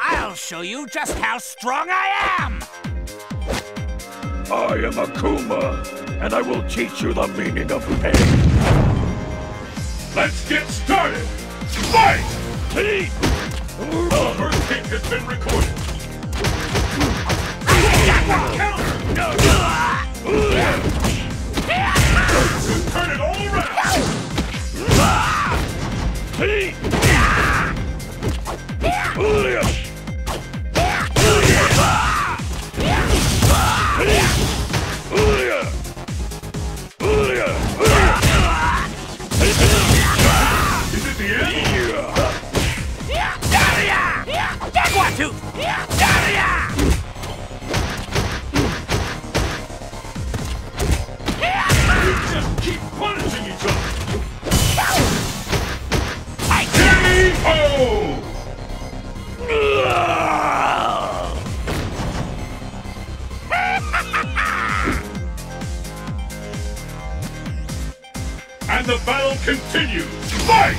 I'll show you just how strong I am! I am Akuma, and I will teach you the meaning of pain. Let's get started! Fight! T! The first kick has been recorded. To turn it all around! T! We just keep each other. KO! And the battle continues. Fight!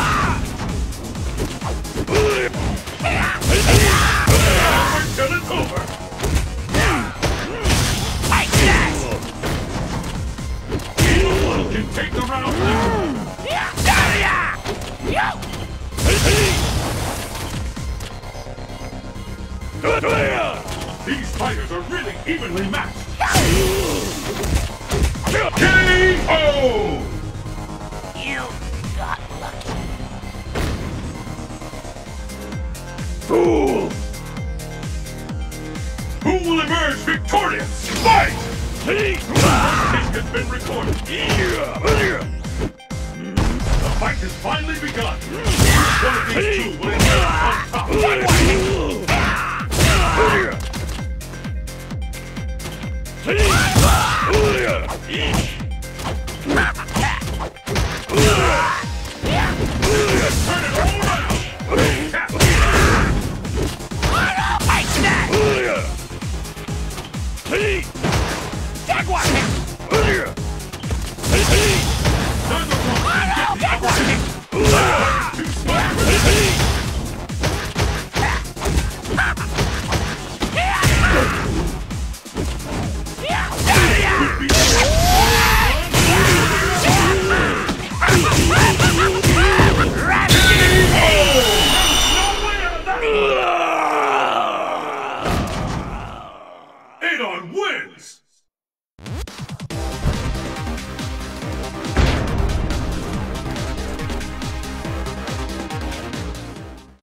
These fighters are really evenly matched! KO! You got lucky. Fool! Who will emerge victorious? Fight! T! Kick has been recorded. The fight has finally begun. One of these two will emerge on